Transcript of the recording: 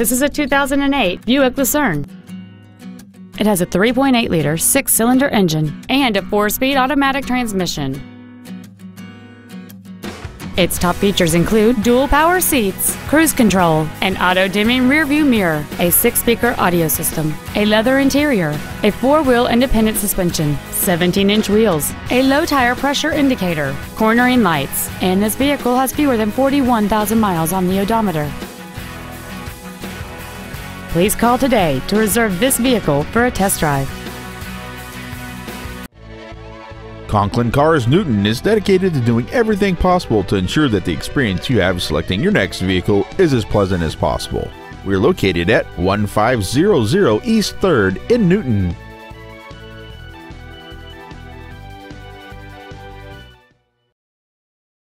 This is a 2008 Buick Lucerne. It has a 3.8-liter six-cylinder engine and a four-speed automatic transmission. Its top features include dual power seats, cruise control, an auto-dimming rearview mirror, a six-speaker audio system, a leather interior, a four-wheel independent suspension, 17-inch wheels, a low tire pressure indicator, cornering lights, and this vehicle has fewer than 41,000 miles on the odometer. Please call today to reserve this vehicle for a test drive. Conklin Cars Newton is dedicated to doing everything possible to ensure that the experience you have selecting your next vehicle is as pleasant as possible. We're located at 1500 East 3rd in Newton.